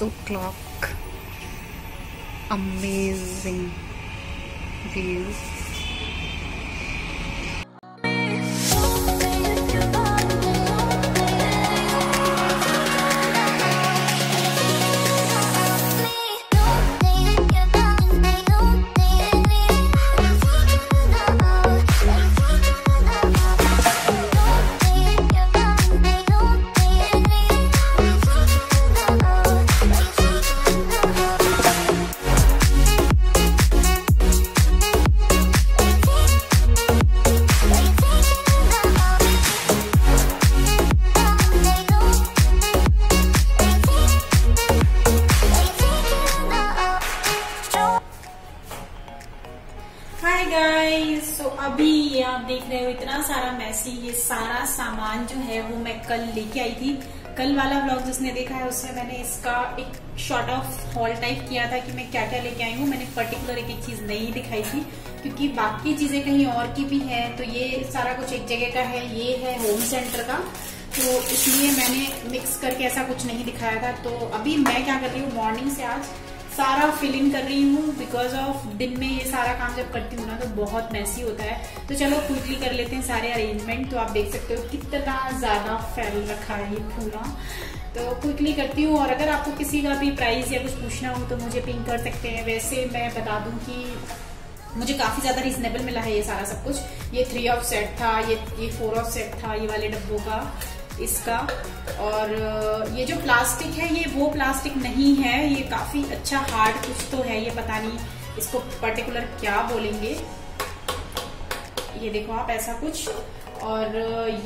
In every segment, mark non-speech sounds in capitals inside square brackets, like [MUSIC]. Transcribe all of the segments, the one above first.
Six ओ clock Massey ये सारा सामान जो है वो मैं कल लेके आई थी। कल वाला ब्लॉग जिसने देखा है, उसमें मैंने इसका एक शॉर्ट ऑफ़ हॉल टाइप किया था कि मैं क्या क्या लेके आई हूँ। मैंने पर्टिकुलर एक एक चीज़ नहीं दिखाई थी, क्योंकि बाकी चीज़ें कहीं और की भी है तो ये सारा कुछ एक जगह का है, ये है होम सेंटर का। तो इसलिए मैंने मिक्स करके ऐसा कुछ नहीं दिखाया था। तो अभी मैं क्या कर रही हूँ मॉर्निंग से आज सारा फिल इन कर रही हूँ बिकॉज़ ऑफ़ दिन में ये सारा काम जब करती हूँ ना तो बहुत मैसी होता है। तो चलो क्विकली कर लेते हैं सारे अरेंजमेंट तो आप देख सकते हो कितना ज़्यादा फैल रखा है ये पूरा। तो क्विकली करती हूँ और अगर आपको किसी का भी प्राइस या कुछ पूछना हो तो मुझे पिंक कर सकते हैं। वैसे मैं बता दूँ कि मुझे काफ़ी ज़्यादा रिजनेबल मिला है ये सारा सब कुछ। ये थ्री ऑफ़ सेट था, ये ये फोर ऑफ़ सेट था, ये वाले डब्बों का। इसका। और ये जो प्लास्टिक है, ये वो प्लास्टिक नहीं है। ये काफ़ी अच्छा हार्ड कुछ तो है, ये पता नहीं इसको पर्टिकुलर क्या बोलेंगे। ये देखो आप ऐसा कुछ। और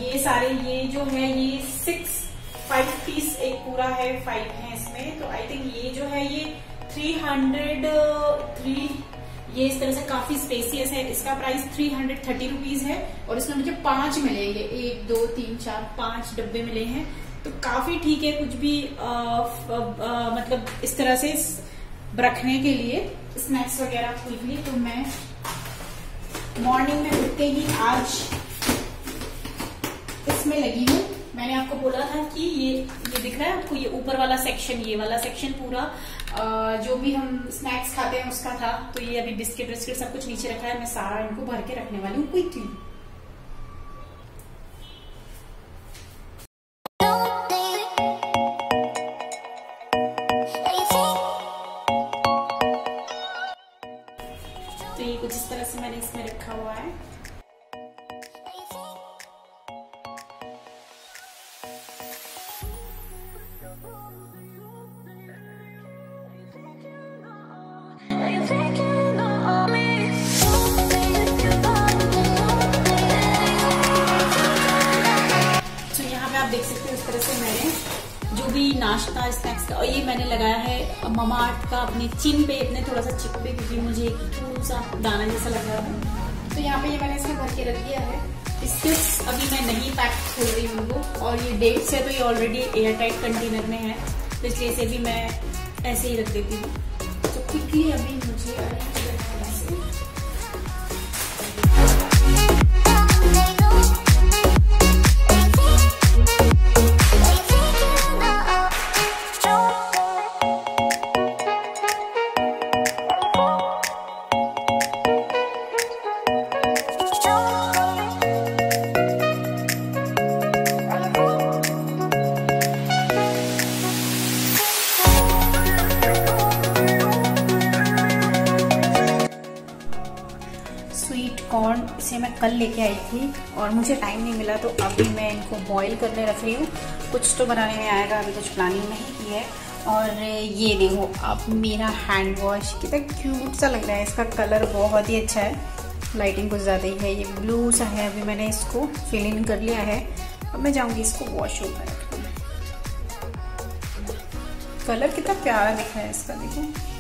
ये सारे, ये जो है, ये सिक्स फाइव पीस एक पूरा है फाइव है इसमें। तो आई थिंक ये जो है, ये थ्री हंड्रेड ये इस तरह से काफ़ी स्पेसियस है। इसका price three hundred thirty rupees है और इसमें मुझे पाँच मिले ये एक दो तीन चार पाँच डब्बे मिले हैं। तो काफ़ी ठीक है कुछ भी आ, आ, आ, मतलब इस तरह से रखने के लिए स्नैक्स वगैरह क्विकली तो मैं मॉर्निंग में उठते ही आज इसमें लगी हूँ। मैंने आपको बोला था कि ये ये दिख रहा है आपको? ये ऊपर वाला सेक्शन ये वाला सेक्शन पूरा। जो भी हम स्नैक्स खाते हैं उसका था तो ये अभी बिस्किट विस्किट सब कुछ नीचे रखा है, मैं सारा इनको भर के रखने वाली हूँ क्विकली से मैंने जो भी नाश्ता स्नैक्स का, और ये मैंने लगाया है ममा आर्ट का अपने चिन पे, अपने थोड़ा सा चिप पे, क्योंकि मुझे एक थोड़ा सा दाना जैसा लग रहा है। तो यहाँ पे ये मैंने इसमें भर के रख दिया है। बिस्किट्स अभी मैं नहीं पैक खोल रही हूँ उनको और ये डेट्स है तो ये ऑलरेडी एयर टाइट कंटेनर में है तो इसलिए इसे भी मैं ऐसे ही रख देती हूँ। तो क्विकली अभी मुझे लेके आई थी और मुझे टाइम नहीं मिला तो अभी मैं इनको बॉईल करने रख रही हूँ। कुछ तो बनाने में आएगा, अभी कुछ प्लानिंग नहीं की है। और ये देखो, अब मेरा हैंड वॉश कितना क्यूट सा लग रहा है। इसका कलर बहुत ही अच्छा है। लाइटिंग कुछ ज़्यादा ही है। ये ब्लू सा है, अभी मैंने इसको फिल इन कर लिया है। अब मैं जाऊँगी इसको वॉश होकर कलर कितना प्यारा दिख रहा है इसका, देखो।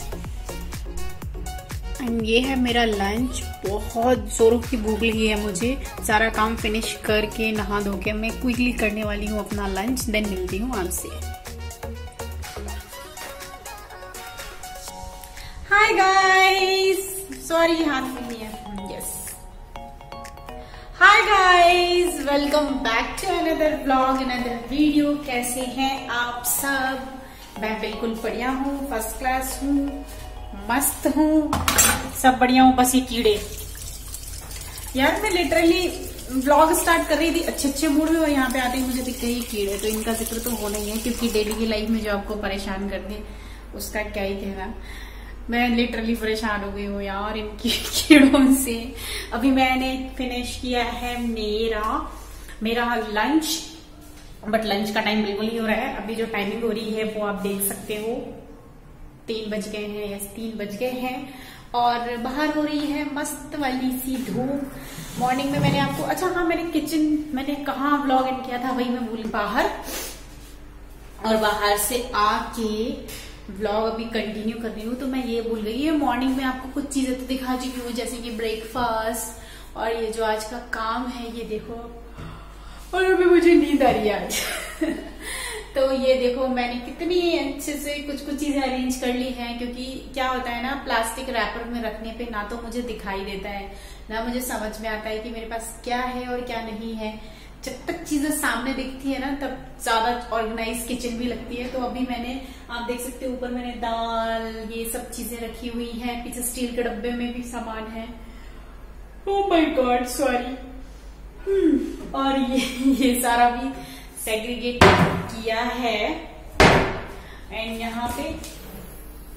एंड ये है मेरा लंच बहुत जोरों की भूख लगी है मुझे. सारा काम फिनिश करके, नहा धो के मैं क्विकली करने वाली हूँ अपना लंच देन मिलती हूँ आपसे. हाय गाइस सॉरी हाथ है hi guys welcome back to another blog another video कैसे हैं आप सब? मैं बिल्कुल बढ़िया हूँ. फ़र्स्ट क्लास हूँ. मस्त हूँ। सब बढ़िया हूँ, बस ये कीड़े। यार, मैं लिटरली ब्लॉग स्टार्ट कर रही थी। अच्छे अच्छे मूड में यहाँ पे आते ही मुझे दिख रही कीड़े। तो इनका ज़िक्र तो होना ही है, क्योंकि डेली की लाइफ में जो आपको परेशान कर दे उसका क्या ही कहना। मैं लिटरली परेशान हो गई हूँ यार इनकी [LAUGHS] कीड़ों से। अभी मैंने फिनिश किया है मेरा मेरा लंच बट लंच का टाइम बिल्कुल नहीं हो रहा है। अभी जो टाइमिंग हो रही है, वो आप देख सकते हो। तीन बज गए हैं यस तीन बज गए हैं और बाहर हो रही है मस्त वाली सी धूप। मॉर्निंग में मैंने आपको अच्छा हाँ मैंने किचन मैंने कहा ब्लॉग इन किया था, वही मैं भूल बाहर। और बाहर से आके व्लॉग अभी कंटिन्यू कर रही हूँ तो मैं ये भूल गई। ये मॉर्निंग में आपको कुछ चीज़ें तो दिखा चुकी हूँ, जैसे कि ब्रेकफास्ट और ये जो आज का काम है, ये देखो। और अभी मुझे नींद आ रही है आज। [LAUGHS] तो ये देखो, मैंने कितनी अच्छे से कुछ कुछ चीज़ें अरेंज कर ली हैं, क्योंकि क्या होता है ना प्लास्टिक रैपर में रखने पे ना तो मुझे दिखाई देता है, ना मुझे समझ में आता है कि मेरे पास क्या है और क्या नहीं है। जब तक चीज़ें सामने दिखती है ना, तब ज़्यादा ऑर्गेनाइज किचन भी लगती है। तो अभी मैंने, आप देख सकते हो, ऊपर मैंने दाल, ये सब चीज़ें रखी हुई हैं, पीछे स्टील के डब्बे में भी सामान है। ओ माय गॉड सॉरी और ये ये सारा भी सेग्रीगेट किया है। एंड यहाँ पे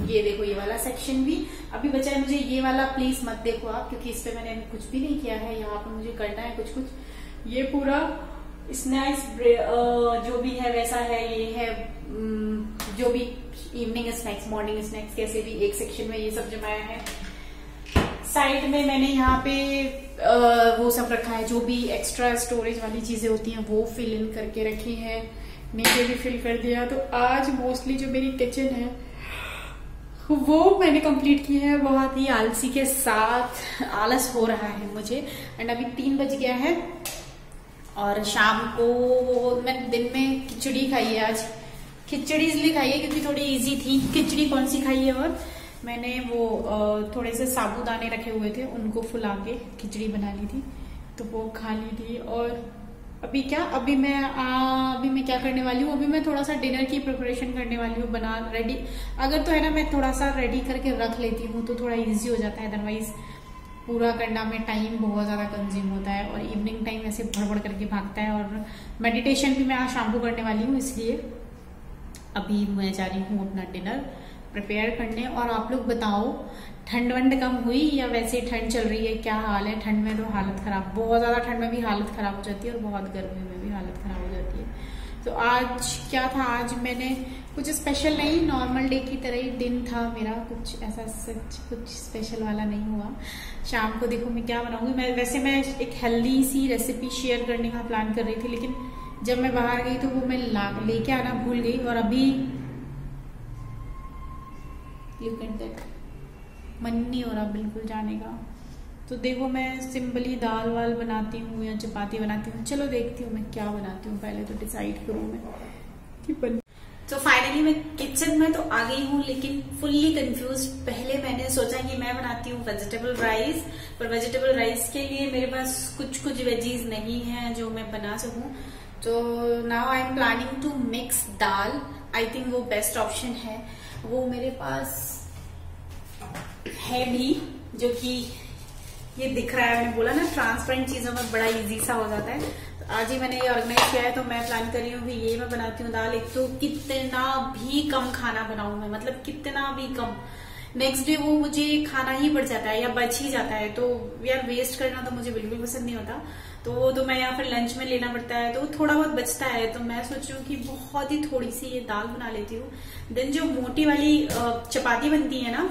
ये देखो, ये वाला सेक्शन भी। अभी बचा है मुझे ये वाला प्लीज़ मत देखो आप, क्योंकि इस पे मैंने अभी कुछ भी नहीं किया है। यहाँ पे मुझे करना है कुछ कुछ ये पूरा स्नैक्स जो भी है, वैसा है, ये है जो भी इवनिंग स्नैक्स मॉर्निंग स्नैक्स कैसे भी एक सेक्शन में ये सब जमाया है। साइड में मैंने यहाँ पे वो सब रखा है। जो भी एक्स्ट्रा स्टोरेज वाली चीज़ें होती हैं, वो फिल इन करके रखी है। नीचे भी फिल कर दिया। तो आज मोस्टली जो मेरी किचन है, वो मैंने कंप्लीट की है। बहुत ही आलसी के साथ आलस हो रहा है मुझे। एंड अभी तीन बज गया है और शाम को मैंने दिन में खिचड़ी खाई है आज। खिचड़ी इसलिए खाई है क्योंकि थोड़ी इजी थी। खिचड़ी कौन सी खाई है और? मैंने वो थोड़े से साबुदाने रखे हुए थे उनको फुला के खिचड़ी बना ली थी तो वो खा ली थी। और अभी क्या अभी मैं आ, अभी मैं क्या करने वाली हूँ? अभी मैं थोड़ा सा डिनर की प्रिपरेशन करने वाली हूँ बना रेडी अगर तो है ना मैं थोड़ा सा रेडी करके रख लेती हूँ तो थोड़ा इजी हो जाता है। अदरवाइज़ पूरा करना में टाइम बहुत ज़्यादा कंज्यूम होता है और इवनिंग टाइम ऐसे भड़बड़ करके भागता है। और मेडिटेशन भी मैं आज शाम को करने वाली हूँ इसलिए अभी मैं जा रही हूँ अपना डिनर प्रिपेयर करने, और आप लोग बताओ, ठंड वंड कम हुई या वैसे ठंड चल रही है? क्या हाल है? ठंड में तो हालत खराब, बहुत ज़्यादा ठंड में भी हालत खराब हो जाती है और बहुत गर्मी में भी हालत खराब हो जाती है। तो आज क्या था? आज मैंने कुछ स्पेशल नहीं नॉर्मल डे की तरह ही दिन था मेरा, कुछ ऐसा सच, कुछ स्पेशल वाला नहीं हुआ। शाम को देखो मैं क्या बनाऊँगी? मैं, वैसे मैं एक हेल्दी सी रेसिपी शेयर करने का प्लान कर रही थी, लेकिन जब मैं बाहर गई तो वो मैं लेके आना भूल गई, और अभी मन नहीं हो रहा बिल्कुल जाने का। तो देखो मैं सिंपली दाल वाल बनाती हूँ या चपाती बनाती हूँ। चलो देखती हूँ मैं क्या बनाती हूँ, पहले तो डिसाइड करूँ मैं। कि बन तो फाइनली मैं किचन में तो आ गई हूँ, लेकिन फुल्ली कंफ्यूज पहले मैंने सोचा कि मैं बनाती हूँ वेजिटेबल राइस पर वेजिटेबल राइस के लिए मेरे पास कुछ कुछ वेजीज नहीं है जो मैं बना सकूँ। तो now I am planning to mix dal. I think वो बेस्ट ऑप्शन है। वो मेरे पास है भी, जो कि ये दिख रहा है, मैंने बोला ना ट्रांसपेरेंट चीज़ों में बड़ा इजी सा हो जाता है। तो आज ही मैंने ये ऑर्गेनाइज किया है तो मैं प्लान कर रही हूँ ये मैं बनाती हूँ दाल। एक तो कितना भी कम खाना बनाऊ मैं मतलब कितना भी कम। नेक्स्ट डे वो मुझे खाना ही पड़ जाता है या बच ही जाता है तो यार वेस्ट करना तो मुझे बिल्कुल पसंद नहीं होता। तो वो तो मैं यहाँ फिर लंच में लेना पड़ता है तो थोड़ा बहुत बचता है तो मैं सोच रही हूँ कि बहुत ही थोड़ी सी ये दाल बना लेती हूँ। देन जो मोटी वाली चपाती बनती है ना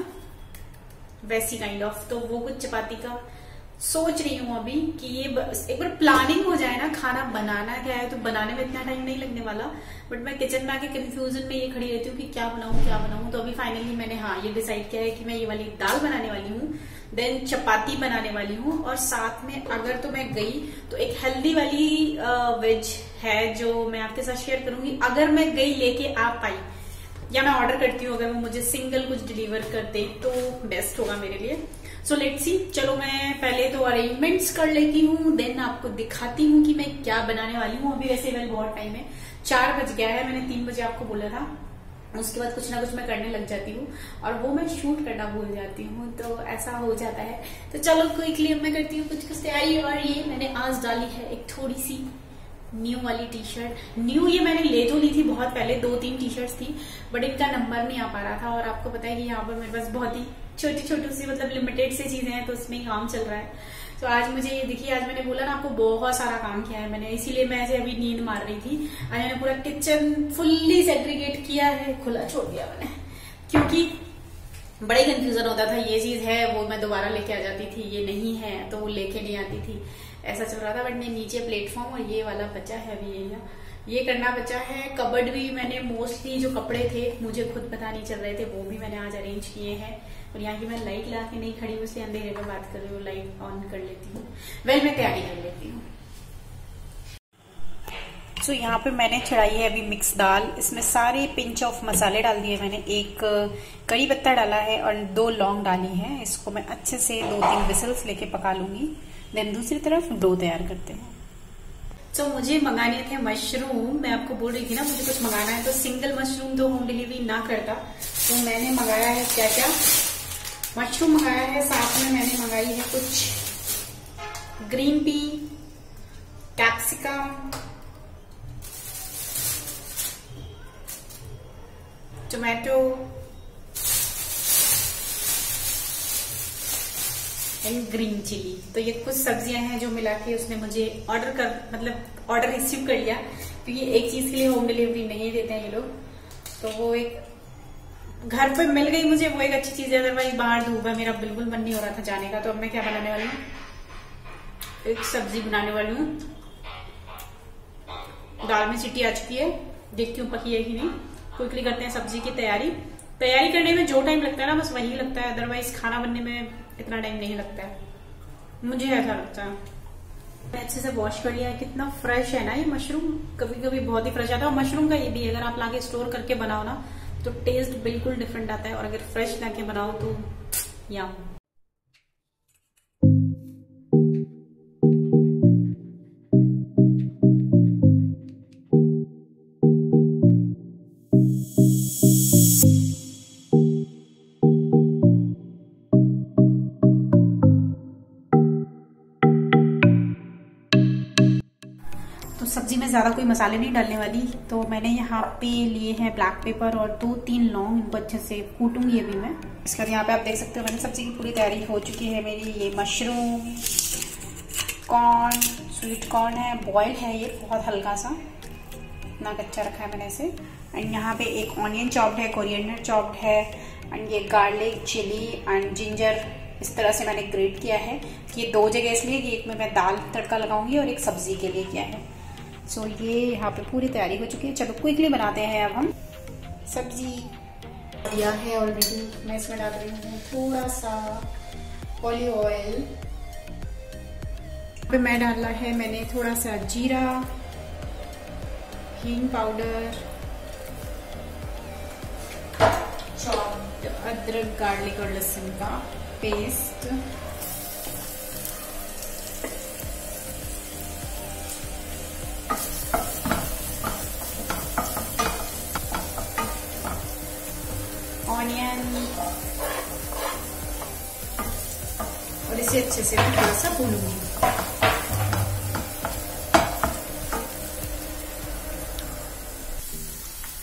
वैसी काइंड kind ऑफ़ of, तो वो कुछ चपाती का सोच रही हूँ अभी कि ये एक बार प्लानिंग हो जाए ना, खाना बनाना क्या है तो बनाने में इतना टाइम नहीं लगने वाला। बट मैं किचन में आके कंफ्यूजन में ये खड़ी रहती हूँ कि क्या बनाऊँ क्या बनाऊँ। तो अभी फाइनली मैंने हाँ ये डिसाइड किया है कि मैं ये वाली दाल बनाने वाली हूँ देन चपाती बनाने वाली हूँ। और साथ में अगर तो मैं गई तो एक हेल्दी वाली वेज है जो मैं आपके साथ शेयर करूँगी। अगर मैं गई लेके आ पाई, या मैं ऑर्डर करती हूँ, अगर वो मुझे सिंगल कुछ डिलीवर कर दे तो बेस्ट होगा मेरे लिए। सो लेट सी चलो मैं पहले तो अरेंजमेंट्स कर लेती हूँ देन आपको दिखाती हूँ कि मैं क्या बनाने वाली हूँ। अभी वैसे वेल बहुत टाइम है। चार बज गया है, मैंने तीन बजे आपको बोला था। उसके बाद कुछ ना कुछ मैं करने लग जाती हूँ और वो मैं शूट करना भूल जाती हूँ तो ऐसा हो जाता है। तो चलो क्विकली मैं करती हूँ कुछ कुछ तैयारी। और ये मैंने आज डाली है एक थोड़ी सी न्यू वाली टी शर्ट न्यू ये मैंने ले तो ली थी बहुत पहले, दो तीन टी शर्ट थी बट इनका नंबर नहीं आ पा रहा था। और आपको पता है कि यहाँ पर मेरे पास बहुत ही छोटी छोटी सी मतलब लिमिटेड से चीज़ें हैं तो उसमें काम चल रहा है। तो आज मुझे ये देखिए, आज मैंने बोला ना, आपको बहुत सारा काम किया है मैंने, इसीलिए मैं ऐसे अभी नींद मार रही थी। आज मैंने पूरा किचन फुल्ली सेग्रीगेट किया है, खुला छोड़ दिया मैंने। क्योंकि बड़े कंफ्यूजन होता था, ये चीज़ है, वो मैं दोबारा लेके आ जाती थी, ये नहीं है तो वो लेके नहीं आती थी। ऐसा चल रहा था बट नीचे प्लेटफॉर्म और ये वाला बचा है अभी ये ये करना बचा है कबर्ड भी मैंने मोस्टली जो कपड़े थे, मुझे खुद पता नहीं चल रहे थे, वो भी मैंने आज अरेंज किए हैं। और यहाँ की मैं लाइट ला के नहीं खड़ी हूँ उससे अंधेरे में बात कर रही हूँ लाइट ऑन कर लेती हूँ। वेल मैं तैयारी कर लेती हूँ। सो so, यहाँ पे मैंने चढ़ाई है अभी मिक्स दाल। इसमें सारे पिंच ऑफ़ मसाले डाल दिए मैंने। एक कड़ी पत्ता डाला है और दो लौंग डाली है। इसको मैं अच्छे से दो तीन विसल्स लेके पका लूँगी। देन दूसरी तरफ़ डो तैयार करते हैं। तो so, मुझे मंगाने थे मशरूम मैं आपको बोल रही थी ना मुझे कुछ मंगाना है तो सिंगल मशरूम तो होम डिलीवरी ना करता। तो मैंने मंगाया है क्या क्या मशरूम मंगाया है, साथ में मैंने मंगाई है कुछ green pea capsicum, tomato, and green chilli. तो ये कुछ सब्ज़ियाँ हैं जो मिला के उसने मुझे ऑर्डर कर मतलब ऑर्डर रिसीव कर लिया। क्योंकि एक चीज़ के लिए होम डिलीवरी नहीं देते हैं ये लोग। तो वो एक घर पे मिल गई मुझे, वो एक अच्छी चीज़ है अदरवाइज़ बाहर धूप है, मेरा बिल्कुल मन नहीं हो रहा था जाने का तो अब मैं क्या बनाने वाली हूँ? एक सब्ज़ी बनाने वाली हूँ। दाल में सीटी आ चुकी है, देखती हूँ पकी है कि नहीं। क्विकली करते हैं सब्ज़ी की तैयारी। तैयारी करने में जो टाइम लगता है ना, बस वही लगता है अदरवाइज़ खाना बनने में इतना टाइम नहीं लगता है। मुझे ऐसा लगता है। अच्छे से वॉश कर लिया है, कितना फ्रेश है ना ये मशरूम कभी कभी बहुत ही फ्रेश आता है, और मशरूम का ये भी, अगर आप लाके स्टोर करके बनाओ ना तो टेस्ट बिल्कुल डिफरेंट आता है और अगर फ्रेश लाके बनाओ तो या ज़्यादा कोई मसाले नहीं डालने वाली तो मैंने यहाँ पे लिए हैं ब्लैक पेपर और दो तीन लौंग, इनको अच्छे से कूटूँगी अभी मैं। इसके बाद यहाँ पे आप देख सकते हो मैंने सब्ज़ी की पूरी तैयारी हो चुकी है मेरी। ये मशरूम कॉर्न स्वीट कॉर्न है बॉयल है ये बहुत हल्का सा। इतना कच्चा रखा है मैंने इसे। एंड यहाँ पे एक ऑनियन चॉप्ड है कोरिएंडर चॉप्ड है एंड ये गार्लिक चिली एंड जिंजर इस तरह से मैंने ग्रेट किया है। ये दो जगह इसलिए कि एक में मैं दाल तड़का लगाऊँगी और एक सब्ज़ी के लिए किया है। सो so, ये यहाँ पे पूरी तैयारी हो चुकी है। चलो क्विकली बनाते हैं अब हम। सब्ज़ी दिया है ऑलरेडी मैं इसमें डाल रही हूँ थोड़ा सा ऑलिव ऑयल पे मैं डाला है मैंने थोड़ा सा जीरा हींग पाउडर चॉप्ड अदरक गार्लिक और लहसुन का पेस्ट अच्छे से मैं थोड़ा सा भूलूँगी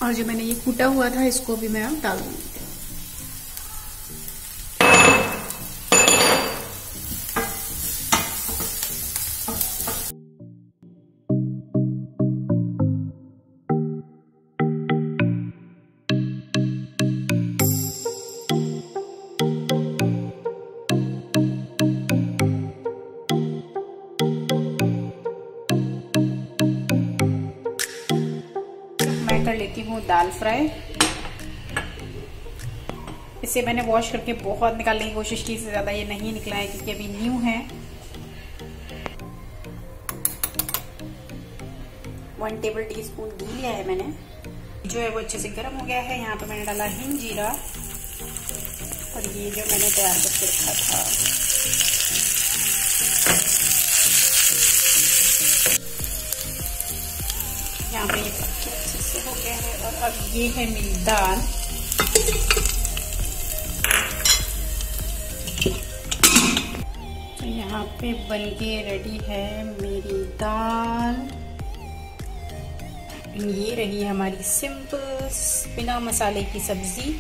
और जो मैंने ये कूटा हुआ था, इसको भी मैं अब डाल दाल फ्राई। इसे मैंने वॉश करके बहुत निकालने की कोशिश की, इससे ज़्यादा ये नहीं निकला है क्योंकि अभी न्यू है। वन टेबल टी स्पून घी लिया है मैंने। जो है वो अच्छे से गर्म हो गया है। यहाँ पे मैंने डाला हिंग जीरा और ये जो मैंने तैयार करके रखा था। यहाँ पे अब ये है मेरी दाल। तो यहाँ पे बन के रेडी है मेरी दाल। ये रही हमारी सिंपल बिना मसाले की सब्ज़ी।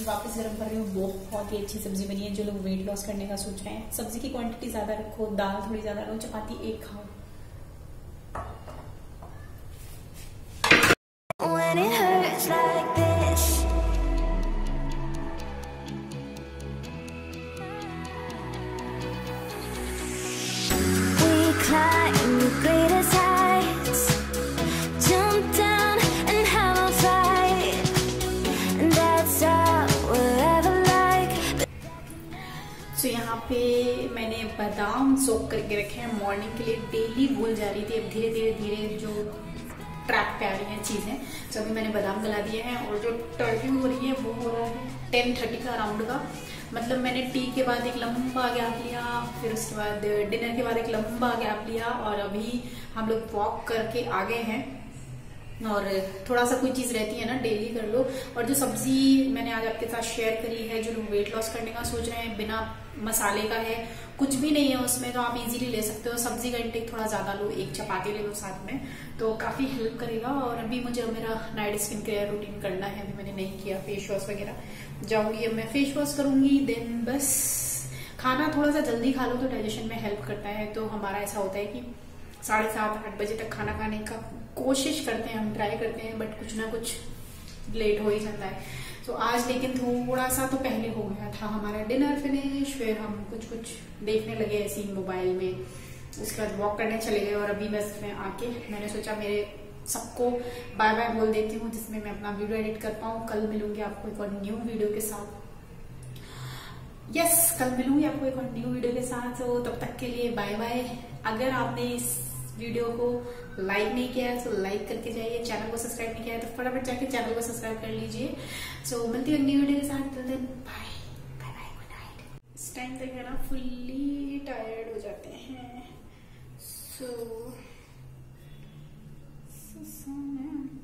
सब्ज़ी वापस गर्म कर रही हूँ बहुत ही अच्छी सब्ज़ी बनी है, जो लोग वेट लॉस करने का सोच रहे हैं। सब्ज़ी की क्वांटिटी ज़्यादा रखो, दाल थोड़ी ज़्यादा रखो, चपाती एक खाओ। सो so, यहाँ पे मैंने बादाम सोख करके रखे हैं। मॉर्निंग के लिए डेली भूल जा रही थी। अब धीरे धीरे धीरे जो ट्रैक पे आ रही हैं चीज़ें तो अभी मैंने बादाम गला दिए हैं और जो टर्निंग हो रही है वो हो रहा है टेन थर्टी का अराउंड का। मतलब मैंने टी के बाद एक लंबा गैप लिया फिर उसके बाद डिनर के बाद एक लंबा गैप लिया और अभी हम लोग वॉक करके आ गए हैं। और थोड़ा सा कोई चीज़ रहती है ना डेली कर लो। और जो सब्ज़ी मैंने आज आपके साथ शेयर करी है, जो वेट लॉस करने का सोच रहे हैं, बिना मसाले का है, कुछ भी नहीं है उसमें तो आप इजीली ले सकते हो। सब्ज़ी का इंटेक थोड़ा ज़्यादा लो, एक चपाती ले लो साथ में तो काफ़ी हेल्प करेगा। और अभी मुझे मेरा नाइट स्किन केयर रूटीन करना है, अभी मैंने नहीं किया फेस वॉश वगैरह। जाऊँगी, अब मैं फेस वॉश करूँगी देन बस। खाना थोड़ा सा जल्दी खा लो तो डाइजेशन में हेल्प करता है। तो हमारा ऐसा होता है कि साढ़े सात, आठ बजे तक खाना खाने का कोशिश करते हैं, हम ट्राई करते हैं बट कुछ ना कुछ लेट हो ही जाता है। तो आज लेकिन थोड़ा सा तो पहले हो गया था हमारा डिनर फिनिश फिर हम कुछ कुछ देखने लगे ऐसे ही मोबाइल में। उसके बाद वॉक करने चले गए और अभी बस मैं आके मैंने सोचा मेरे सबको बाय बाय बोल देती हूँ, जिसमें मैं अपना वीडियो एडिट कर पाऊँ। कल मिलूँगी आपको एक और न्यू वीडियो के साथ। यस कल मिलूँगी आपको एक और न्यू वीडियो के साथ। तो तब तक के लिए बाय बाय अगर आपने इस वीडियो को लाइक नहीं किया है तो लाइक करके जाइए। चैनल को सब्सक्राइब नहीं किया है तो फटाफट जाके चैनल को सब्सक्राइब कर लीजिए। सो मिलती है वीडियो के साथ। Bye bye bye good night इस टाइम तक है ना फुल्ली टायर्ड हो जाते हैं। सो so, so, so